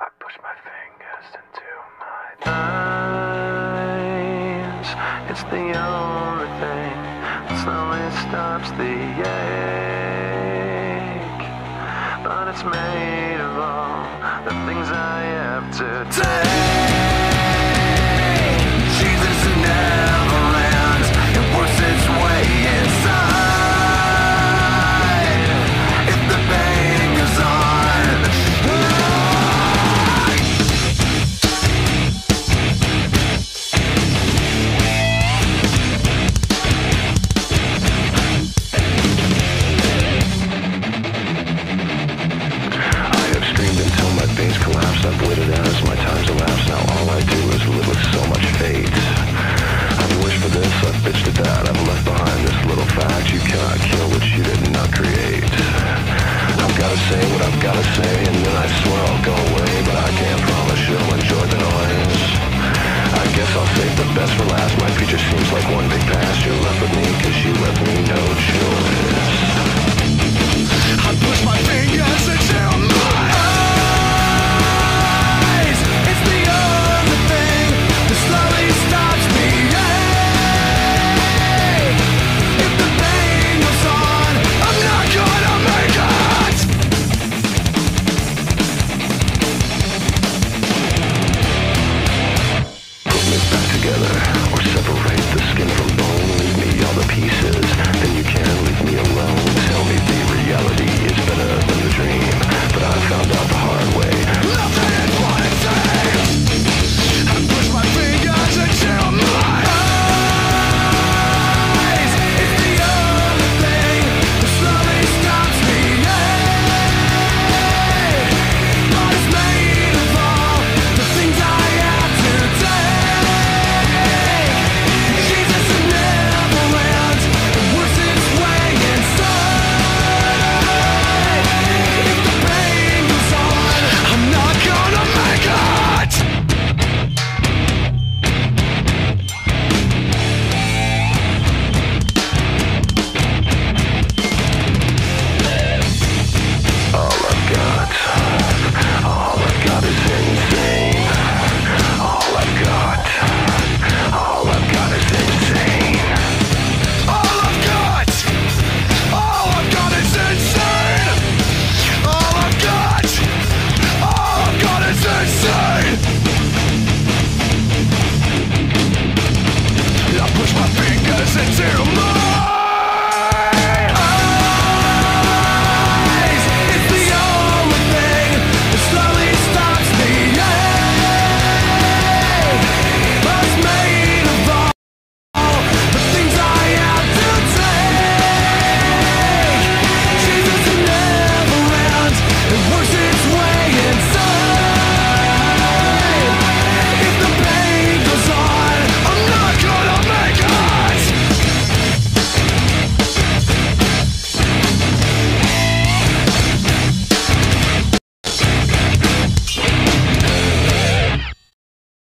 I push my fingers into my eyes. It's the only thing that slowly stops the ache. But it's made of all the things I have to take. I've waited as my time's elapsed. Now all I do is live with so much fate. I've wished for this, I've bitched at that. I've left behind this little fact. You cannot kill what you did not create. I've gotta say what I've gotta say,